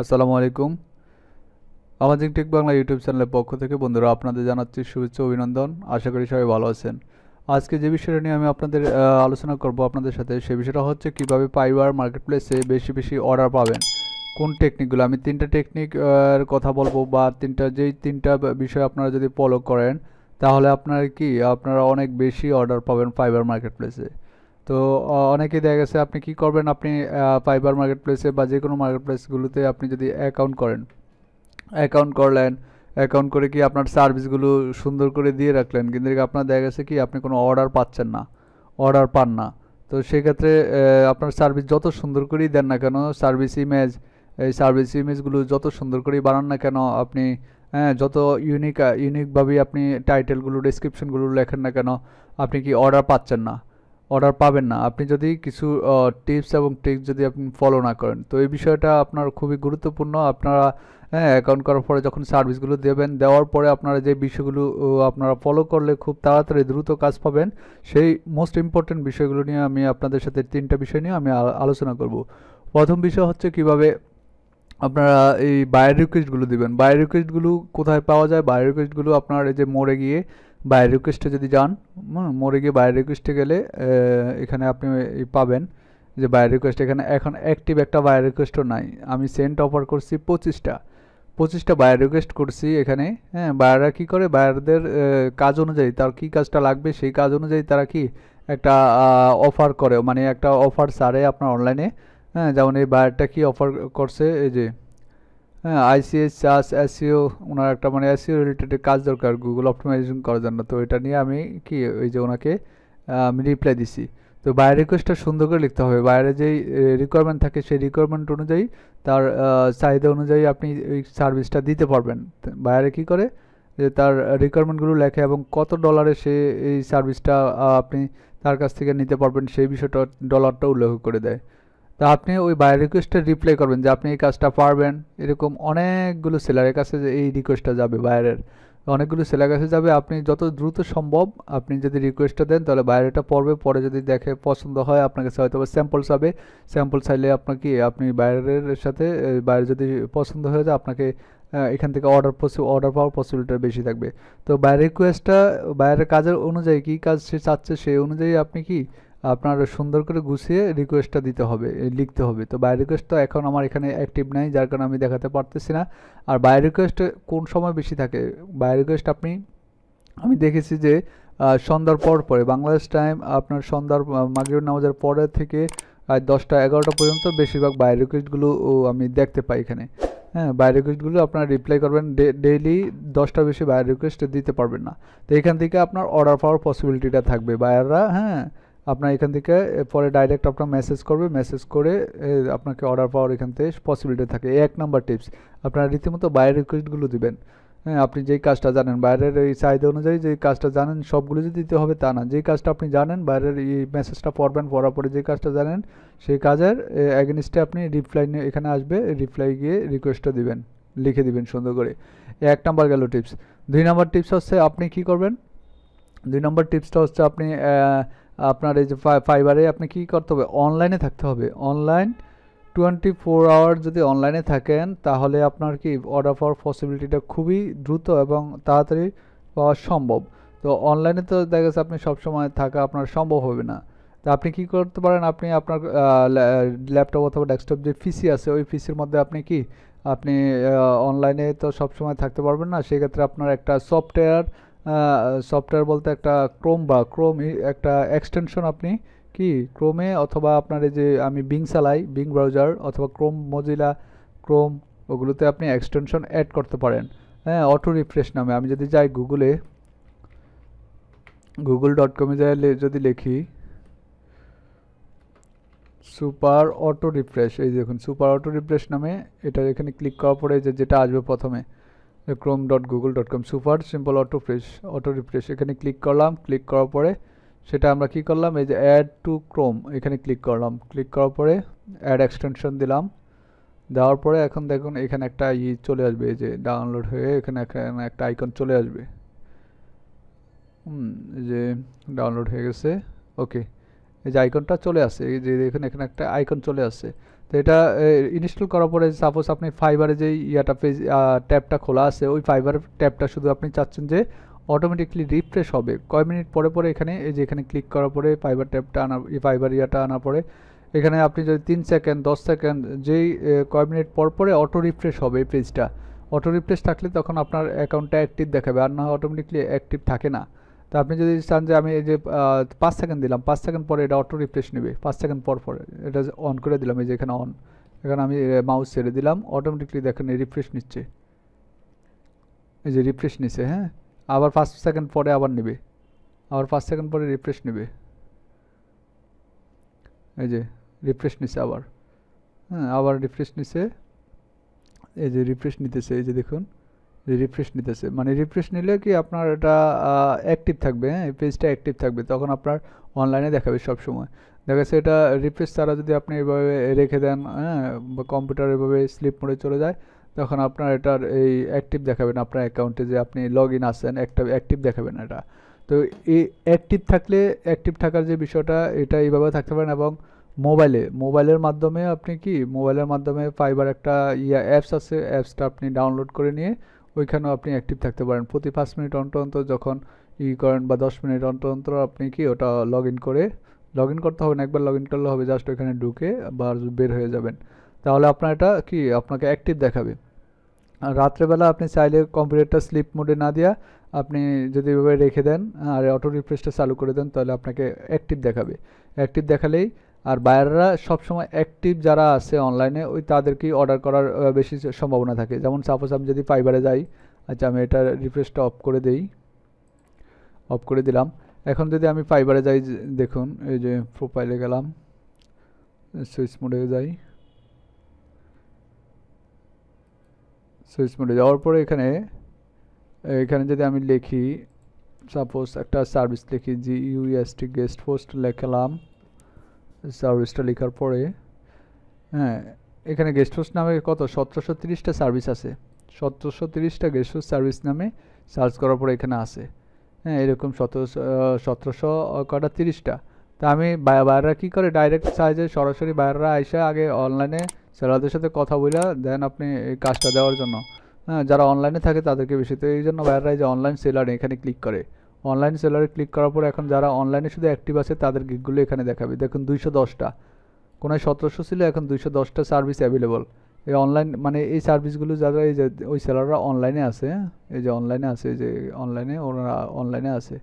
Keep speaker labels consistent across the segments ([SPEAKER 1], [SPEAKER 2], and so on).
[SPEAKER 1] আসসালামু আলাইকুম। আমাজিং take Bangla YouTube চ্যানেলের পক্ষ থেকে বন্ধুরা, আপনাদের জানাচ্ছি শুভেচ্ছা অভিনন্দন। আশা করি সবাই ভালো আছেন। আজকে যে বিষয়টা নিয়ে আমি আপনাদের আলোচনা করব আপনাদের সাথে, সে বিষয়টা হচ্ছে কীভাবে পাইবার মার্কেটপ্লেসে বেশি বেশি অর্ডার পাবেন। কোন টেকনিকগুলো? আমি তিনটা টেকনিক কথা বলব বা তিনটা, যেই তিনটা বিষয় আপনারা যদি ফলো করেন তাহলে আপনার কি, আপনারা অনেক বেশি অর্ডার পাবেন ফাইবার মার্কেট প্লেসে তো অনেকেই দেখা গেছে আপনি কি করবেন, আপনি ফাইবার মার্কেট প্লেসে বা যে কোনো মার্কেটপ্লেসগুলোতে আপনি যদি অ্যাকাউন্ট করেন। অ্যাকাউন্ট করলেন অ্যাকাউন্ট করে কি আপনার সার্ভিসগুলো সুন্দর করে দিয়ে রাখলেন। কিন্তু আপনার দেখা গেছে কি, আপনি কোনো অর্ডার পাচ্ছেন না অর্ডার পান না। তো সেক্ষেত্রে আপনার সার্ভিস যত সুন্দর করেই দেন না কেন সার্ভিস ইমেজ এই সার্ভিস ইমেজগুলো যত সুন্দর করেই বানান না কেন, আপনি যত ইউনিক ইউনিকভাবেই আপনি টাইটেলগুলো ডেসক্রিপশনগুলো লেখেন না কেন, আপনি কি অর্ডার পাচ্ছেন না? অর্ডার পাবেন না। আপনি যদি কিছু টিপস এবং ট্রিক্স যদি আপনি ফলো না করেন, তো এই বিষয়টা আপনার খুবই গুরুত্বপূর্ণ। আপনারা হ্যাঁ অ্যাকাউন্ট করার পরে যখন সার্ভিসগুলো দেবেন, দেওয়ার পরে আপনারা যে বিষয়গুলো আপনারা ফলো করলে খুব তাড়াতাড়ি দ্রুত কাজ পাবেন। সেই মোস্ট ইম্পর্টেন্ট বিষয়গুলো নিয়ে আমি আপনাদের সাথে তিনটা বিষয় নিয়ে আমি আলোচনা করব। প্রথম বিষয় হচ্ছে কীভাবে আপনারা এই বায়ার রিকোয়েস্টগুলো দিবেন। বায়ার রিকোয়েস্টগুলো কোথায় পাওয়া যায়? বায়ার রিকোয়েস্টগুলো আপনার এই যে মোড়ে গিয়ে বায়ার রিকোয়েস্টে যদি যান মোড়ে গিয়ে বায়ার রিকোয়েস্টে গেলে এখানে আপনি পাবেন যে বায়ার রিকোয়েস্ট এখানে এখন অ্যাক্টিভ একটা বায়ার রিকোয়েস্টও নাই। আমি সেন্ট অফার করছি পঁচিশটা। পঁচিশটা বায়ার রিকোয়েস্ট করছি এখানে। হ্যাঁ বায়াররা কী করে? বায়ারদের কাজ অনুযায়ী তার কী কাজটা লাগবে? সেই কাজ অনুযায়ী তারা কি একটা অফার করে। মানে একটা অফার সারে আপনার অনলাইনে হ্যাঁ যেমন এই বায়ারটা কি অফার করছে, এই যে হ্যাঁ আইসিএস চার্জ এসিও ওনার একটা মানে এসিও রিলেটেড কাজ দরকার গুগল অপটিমাইজেশন করার জন্য। তো এটা নিয়ে আমি কি, ওই যে ওনাকে আমি রিপ্লাই দিছি। তো বায়ার রিকোয়েস্টটা সুন্দর করে লিখতে হবে। বাইরে যেই রিকোয়ারমেন্ট থাকে, সেই রিকোয়ারমেন্ট অনুযায়ী তার চাহিদা অনুযায়ী আপনি ওই সার্ভিসটা দিতে পারবেন। বাইরে কি করে, যে তার রিকোয়ারমেন্টগুলো লেখে এবং কত ডলারে সে এই সার্ভিসটা আপনি তার কাছ থেকে নিতে পারবেন, সেই বিষয়টা ডলারটা উল্লেখ করে দেয়। তা আপনি ওই বায়ার রিকোয়েস্টে রিপ্লাই করবেন যে আপনি এই কাজটা পারবেন। এরকম অনেকগুলো সেলারের কাছে যে এই রিকোয়েস্টটা যাবে বায়ারের অনেকগুলো সেলার কাছে যাবে, আপনি যত দ্রুত সম্ভব আপনি যদি রিকোয়েস্টটা দেন তাহলে বাইরেটা পড়বে, পরে যদি দেখে পছন্দ হয় আপনার কাছে হয়তো স্যাম্পল চাবে স্যাম্পল চাইলে আপনার কি আপনি বাইরের সাথে বাইরে যদি পছন্দ হয়ে যায় আপনাকে এখান থেকে অর্ডার পসি অর্ডার পাওয়ার পসিবিলিটি বেশি থাকবে। তো বাইরের রিকোয়েস্টটা বাইরের কাজের অনুযায়ী কী কাজ সে চাচ্ছে সেই অনুযায়ী আপনি কি আপনার সুন্দর করে গুছিয়ে রিকোয়েস্টটা দিতে হবে লিখতে হবে। তো বাই রিকোয়েস্ট তো এখন আমার এখানে অ্যাক্টিভ নাই, যার কারণে আমি দেখাতে পারতেছি না। আর বাই রিকোয়েস্ট কোন সময় বেশি থাকে? বাই রিকোয়েস্ট আপনি, আমি দেখেছি যে সন্ধ্যার পর পরে, বাংলাদেশ টাইম আপনার সন্ধ্যার মাগরিব নামাজের পরে থেকে দশটা এগারোটা পর্যন্ত বেশিরভাগ বাই রিকোয়েস্টগুলো আমি দেখতে পাই এখানে। হ্যাঁ বাই রিকোয়েস্টগুলো আপনারা রিপ্লাই করবেন ডেইলি দশটার বেশি বাই রিকোয়েস্ট দিতে পারবেন না। তো এখান থেকে আপনার অর্ডার পাওয়ার পসিবিলিটিটা থাকবে। বায়াররা হ্যাঁ আপনার এখান থেকে পরে ডাইরেক্ট আপনার মেসেজ করবে মেসেজ করে আপনাকে অর্ডার পাওয়ার এখান থেকে পসিবিলিটি থাকে। এক নাম্বার টিপস আপনারা রীতিমতো বাইরের রিকোয়েস্টগুলো দিবেন। হ্যাঁ আপনি যেই কাজটা জানেন বাইরের এই চাহিদা অনুযায়ী যেই কাজটা জানেন, সবগুলো যে দিতে হবে তা না। যেই কাজটা আপনি জানেন বাইরের এই মেসেজটা পড়বেন, পড়ার পরে যে কাজটা জানেন সেই কাজের অ্যাগেনিস্টে আপনি রিপ্লাই এখানে আসবে রিপ্লাই গিয়ে রিকোয়েস্টটা দিবেন, লিখে দিবেন সুন্দর করে। এক নাম্বার গেল টিপস দুই নাম্বার টিপস হচ্ছে আপনি কি করবেন? দুই নম্বর টিপসটা হচ্ছে আপনি আপনার এই যে ফাইবারে আপনি কি করতে হবে? অনলাইনে থাকতে হবে। অনলাইন টোয়েন্টি ফোর আওয়ার যদি অনলাইনে থাকেন, তাহলে আপনার কি অর্ডার পাওয়ার পসিবিলিটিটা খুবই দ্রুত এবং তাড়াতাড়ি পাওয়া সম্ভব। তো অনলাইনে তো দেখা যাচ্ছে আপনি সবসময় থাকা আপনার সম্ভব হবে না। তা আপনি কি করতে পারেন? আপনি আপনার ল্যাপটপ অথবা ডেস্কটপ যে পিসি আছে, ওই পিসির মধ্যে আপনি কি? আপনি অনলাইনে তো সবসময় থাকতে পারবেন না। সেক্ষেত্রে আপনার একটা সফটওয়্যার সফটওয়্যার বলতে একটা ক্রোম বা ক্রোম একটা এক্সটেনশন আপনি কি ক্রোমে অথবা আপনার এই যে আমি বিং চালাই বিং ব্রাউজার অথবা ক্রোম মজিলা ক্রোম ওগুলোতে আপনি এক্সটেনশন অ্যাড করতে পারেন। হ্যাঁ অটো রিফ্রেশ নামে। আমি যদি যাই গুগলে গুগল ডট কমে যাই যদি লিখি সুপার অটো রিফ্রেশ এই দেখুন সুপার অটো রিফ্রেশ নামে, এটা এখানে ক্লিক করার পরে যে যেটা আসবে প্রথমে Chrome dot Google dot com super simple auto fresh auto refresh এখানে ক্লিক করলাম ক্লিক করার পরে সেটা আমরা কি করলাম, এই যে অ্যাড টু ক্রোম এখানে ক্লিক করলাম ক্লিক করার পরে অ্যাড এক্সটেনশন দিলাম, দেওয়ার পরে এখন দেখুন এখানে একটা ই চলে আসবে, এই যে ডাউনলোড হয়ে এখানে এখানে একটা আইকন চলে আসবে। হুম যে ডাউনলোড হয়ে গেছে ওকে এই যে আইকনটা চলে আসছে এই যে এখানে এখানে একটা আইকন চলে আসছে তো এটা ইনস্টল করার পরে সাপোজ আপনি ফাইবারে যে ইয়াটা পেজ ট্যাবটা খোলা আছে, ওই ফাইবার ট্যাবটা শুধু আপনি চাচ্ছেন যে অটোমেটিকলি রিফ্রেশ হবে। কয় মিনিট পরে পরে এখানে, এই যে এখানে ক্লিক করার পরে ফাইবার ট্যাবটা আনার ফাইবার ইয়াটা আনার পরে, এখানে আপনি যদি তিন সেকেন্ড দশ সেকেন্ড যেই কয় মিনিট পর পরে অটো রিফ্রেশ হবে এই পেজটা অটো রিফ্রেশ থাকলে তখন আপনার অ্যাকাউন্টটা অ্যাক্টিভ দেখাবে, আর না অটোমেটিকলি অ্যাক্টিভ থাকে না। তো আপনি যদি চান যে আমি এই যে পাঁচ সেকেন্ড দিলাম, পাঁচ সেকেন্ড পরে এটা অটো রিফ্রেশ নেবে, পাঁচ সেকেন্ড পর পরে। এটা অন করে দিলাম, এই যে এখানে অন এখানে আমি মাউস ছেড়ে দিলাম অটোমেটিকলি দেখেন রিফ্রেশ নিচ্ছে। এই যে রিফ্রেশ নিচ্ছে হ্যাঁ? আবার পাঁচ সেকেন্ড পরে আবার নেবে। আবার পাঁচ সেকেন্ড পরে রিফ্রেশ নেবে। এই যে রিফ্রেশ নিচ্ছে আবার। হ্যাঁ আবার রিফ্রেশ নিচ্ছে এই যে রিফ্রেশ নিতেছে, এই যে দেখুন। রিফ্রেশ নিতেছে। মানে রিফ্রেশ নিলে কি আপনার এটা অ্যাক্টিভ থাকবে হ্যাঁ? পেজটা অ্যাক্টিভ থাকবে। তখন আপনার অনলাইনে দেখাবে সব সময় দেখা যাচ্ছে এটা রিফ্রেশ ছাড়া যদি আপনি এভাবে রেখে দেন হ্যাঁ বা কম্পিউটার এভাবে স্লিপ মোডে চলে যায়, তখন আপনার এটার এই অ্যাক্টিভ দেখাবেন আপনার অ্যাকাউন্টে যে আপনি লগ ইন আসেন একটা অ্যাক্টিভ দেখাবেন এটা। তো এই অ্যাক্টিভ থাকলে অ্যাক্টিভ থাকার যে বিষয়টা, এটা এইভাবে থাকতে পারেন এবং মোবাইলে মোবাইলের মাধ্যমে আপনি কি মোবাইলের মাধ্যমে ফাইবার একটা ইয়া অ্যাপস আছে অ্যাপসটা আপনি ডাউনলোড করে নিয়ে ওইখানেও আপনি অ্যাক্টিভ থাকতে পারেন। প্রতি পাঁচ মিনিট অন্তর অন্তর যখন ই করেন বা দশ মিনিট অন্তর অন্তর আপনি কি ওটা লগ ইন করে লগ ইন করতে হবে না, একবার লগ ইন করলে হবে জাস্ট ওইখানে ঢুকে বা বের হয়ে যাবেন। তাহলে আপনার এটা কি, আপনাকে অ্যাক্টিভ দেখাবে। আর রাত্রেবেলা আপনি চাইলে কম্পিউটারটা স্লিপ মোডে না দিয়া আপনি যদি এভাবে রেখে দেন, আর অটো রিফ্রেশটা চালু করে দেন, তাহলে আপনাকে অ্যাক্টিভ দেখাবে। অ্যাক্টিভ দেখালেই আর বায়াররা সবসময় অ্যাক্টিভ যারা আছে অনলাইনে ওই তাদেরকেই অর্ডার করার বেশি সম্ভাবনা থাকে। যেমন সাপোজ আমি যদি ফাইবারে যাই আচ্ছা আমি এটা রিফ্রেশটা অফ করে দেই অফ করে দিলাম। এখন যদি আমি ফাইবারে যাই দেখুন, এই যে প্রোফাইলে গেলাম সুইচ মোডে যাই সুইচ মোডে যাওয়ার পরে এখানে এখানে যদি আমি লিখি সাপোজ একটা সার্ভিস লিখি জি ইউএসটি গেস্ট পোস্ট লেখালাম। সার্ভিসটা লেখার পরে হ্যাঁ এখানে গেস্ট হাউস নামে কত? সতেরোশো তিরিশটা সার্ভিস আছে। সতেরোশো তিরিশটা গেস্ট হাউস সার্ভিস নামে সার্চ করার পরে এখানে আছে। হ্যাঁ এরকম সতেরোশো সতেরোশো কটা তিরিশটা। তা আমি বাইররা কী করে? ডাইরেক্ট সাইজে সরাসরি বাইররা আইসা আগে অনলাইনে সেলারদের সাথে কথা বলে দেন আপনি এই কাজটা দেওয়ার জন্য। হ্যাঁ যারা অনলাইনে থাকে তাদেরকে বেশি। তো এই জন্য বাইররা যে অনলাইন সেলার এখানে ক্লিক করে। অনলাইন সেলারে ক্লিক করার পর এখন যারা অনলাইনে শুধু অ্যাক্টিভ আছে, তাদের গিকগুলো এখানে দেখাবে। দেখুন দুইশো দশটা। কোনো সতেরোশো ছিল, এখন দুইশো দশটা সার্ভিস অ্যাভেলেবল এই অনলাইন মানে এই সার্ভিসগুলো যারা এই যে, ওই সেলাররা অনলাইনে আছে হ্যাঁ? এই যে অনলাইনে আছে যে অনলাইনে ওরা অনলাইনে আছে।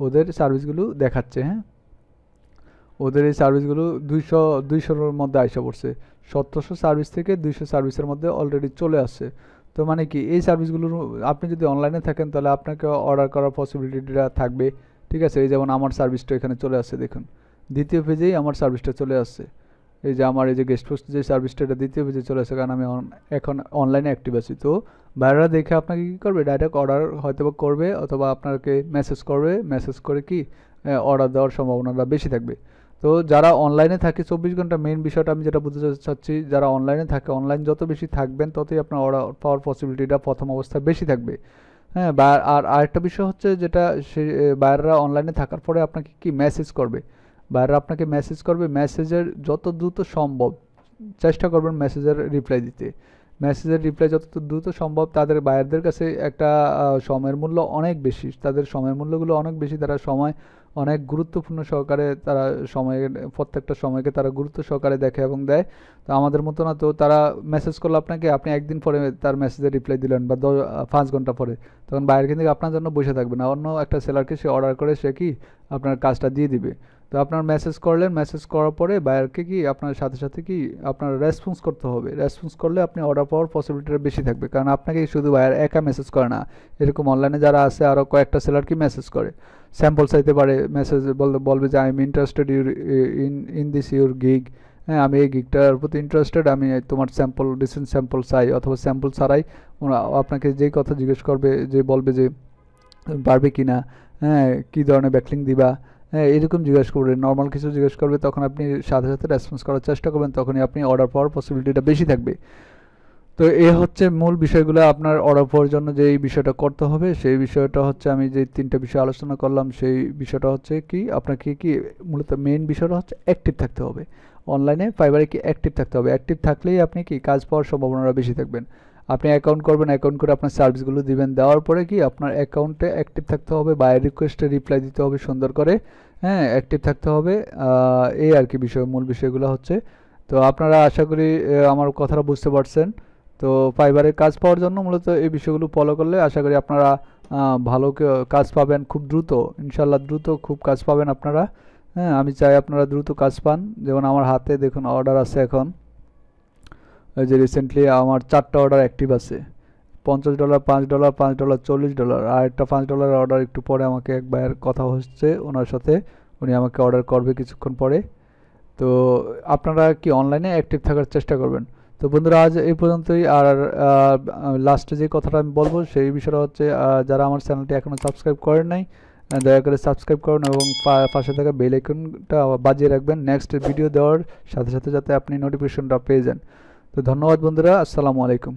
[SPEAKER 1] ওদের সার্ভিসগুলো দেখাচ্ছে হ্যাঁ? ওদের এই সার্ভিসগুলো দুইশো, দুইশোর মধ্যে আইসা পড়ছে। সতেরোশো সার্ভিস থেকে দুইশো সার্ভিসের মধ্যে অলরেডি চলে আসছে। তো মানে কি, এই সার্ভিসগুলোর আপনি যদি অনলাইনে থাকেন তাহলে আপনাকে অর্ডার করার পসিবিলিটিটা থাকবে। ঠিক আছে? এই যেমন আমার সার্ভিসটা এখানে চলে আসছে, দেখুন। দ্বিতীয় পেজেই আমার সার্ভিসটা চলে আসছে। এই যে আমার এই যে গেস্ট পোস্ট যে সার্ভিসটা এটা দ্বিতীয় পেজে চলে আসে কারণ আমি এখন অনলাইনে অ্যাক্টিভ আছি। তো বাইরেরা দেখে আপনাকে কী করবে? ডাইরেক্ট অর্ডার হয়তো বা করবে, অথবা আপনাকে মেসেজ করবে। মেসেজ করে কি অর্ডার দেওয়ার সম্ভাবনাটা বেশি থাকবে। তো যারা অনলাইনে থাকে, চব্বিশ ঘণ্টা মেন বিষয়টা আমি যেটা বুঝতে চাচ্ছি, যারা অনলাইনে থাকে অনলাইন যত বেশি থাকবেন, ততই আপনার অর্ডার পাওয়ার পসিবিলিটিটা প্রথম অবস্থায় বেশি থাকবে। হ্যাঁ বা, আর আরেকটা বিষয় হচ্ছে যেটা, সে বাইরেরা অনলাইনে থাকার পরে আপনাকে কি মেসেজ করবে? বাইরেরা আপনাকে মেসেজ করবে মেসেজের যত দ্রুত সম্ভব, চেষ্টা করবেন মেসেজের রিপ্লাই দিতে। মেসেজের রিপ্লাই যত দ্রুত সম্ভব, তাদের বায়ারদের কাছে একটা সময়ের মূল্য অনেক বেশি, তাদের সময়ের মূল্যগুলো অনেক বেশি, তারা সময় অনেক গুরুত্বপূর্ণ সহকারে তারা সময়ের প্রত্যেকটা সময়কে তারা গুরুত্ব সহকারে দেখে এবং দেয়। তো আমাদের মতো না তো তারা মেসেজ করল আপনাকে, আপনি একদিন পরে তার মেসেজে রিপ্লাই দিলেন বা পাঁচ ঘণ্টা পরে। তখন বাইরে কিন্তু আপনার জন্য বসে থাকবে না। অন্য একটা সেলারকে সে অর্ডার করে, সে কি আপনার কাজটা দিয়ে দিবে। তো আপনার মেসেজ করলেন মেসেজ করার পরে বায়ারকে কি আপনার সাথে সাথে কি আপনার রেসপন্স করতে হবে? রেসপন্স করলে আপনি অর্ডার পাওয়ার পসিবিলিটিটা বেশি থাকবে। কারণ আপনাকে শুধু বায়ার একা মেসেজ করে না, এরকম অনলাইনে যারা আছে আরও কয়েকটা সেলার কি মেসেজ করে। স্যাম্পল চাইতে পারে মেসেজ বলবে যে I am interested your in in this your gig হ্যাঁ আমি এই গিগটার প্রতি ইন্টারেস্টেড আমি তোমার স্যাম্পল রিসেন্ট স্যাম্পল চাই অথবা স্যাম্পল ছাড়াই আপনাকে যেই কথা জিজ্ঞেস করবে, যে বলবে যে, পারবে কি না হ্যাঁ কী ধরনের ব্যাকলিং দিবা? হ্যাঁ এরকম জিজ্ঞেস করবে। নর্মাল কিছু জিজ্ঞেস করবে, তখন আপনি সাথে সাথে রেসপন্স করার চেষ্টা করবেন, তখনই আপনি অর্ডার পাওয়ার পসিবিলিটিটা বেশি থাকবে। তো এ হচ্ছে মূল বিষয়গুলো আপনার অর্ডার পাওয়ার জন্য যে বিষয়টা করতে হবে, সেই বিষয়টা হচ্ছে আমি যে তিনটা বিষয় আলোচনা করলাম, সেই বিষয়টা হচ্ছে কি, আপনাকে কি মূলত মেইন বিষয়টা হচ্ছে অ্যাক্টিভ থাকতে হবে। অনলাইনে ফাইবারে কি অ্যাক্টিভ থাকতে হবে? অ্যাক্টিভ থাকলেই আপনি কি কাজ পাওয়ার সম্ভাবনাটা বেশি থাকবেন। আপনি অ্যাকাউন্ট করবেন অ্যাকাউন্ট করে আপনার সার্ভিসগুলো দিবেন। দেওয়ার পরে কি আপনার অ্যাকাউন্টে অ্যাক্টিভ থাকতে হবে বাই রিকোয়েস্টে রিপ্লাই দিতে হবে সুন্দর করে। হ্যাঁ অ্যাক্টিভ থাকতে হবে। এই আর কি বিষয়, মূল বিষয়গুলো হচ্ছে। তো আপনারা আশা করি আমার কথাটা বুঝতে পারছেন। তো ফাইবারের কাজ পাওয়ার জন্য মূলত এই বিষয়গুলো ফলো করলে আশা করি আপনারা ভালো কাজ পাবেন খুব দ্রুত। ইনশাল্লাহ দ্রুত খুব কাজ পাবেন আপনারা। হ্যাঁ আমি চাই আপনারা দ্রুত কাজ পান। যেমন আমার হাতে দেখুন অর্ডার আছে এখন। যে রিসেন্টলি আমার চারটা অর্ডার অ্যাক্টিভ আছে। পঞ্চাশ ডলার পাঁচ ডলার পাঁচ ডলার চল্লিশ ডলার আর একটা পাঁচ ডলার অর্ডার একটু পরে আমাকে এক ভাইয়ের কথা হচ্ছে, ওনার সাথে। উনি আমাকে অর্ডার করবে কিছুক্ষণ পরে। তো আপনারা কি অনলাইনে অ্যাক্টিভ থাকার চেষ্টা করবেন? তো বন্ধুরা, আজ এই পর্যন্তই। আর লাস্টে যে কথাটা আমি বলব, সেই বিষয়টা হচ্ছে যারা আমার চ্যানেলটি এখনও সাবস্ক্রাইব করেন নাই দয়া করে সাবস্ক্রাইব করুন এবং পাশে থাকা বেল আইকনটা বাজিয়ে রাখবেন। নেক্সট ভিডিও দেওয়ার সাথে সাথে যাতে আপনি নোটিফিকেশনটা পেয়ে যান। তো ধন্যবাদ বন্ধুরা আসসালামু আলাইকুম।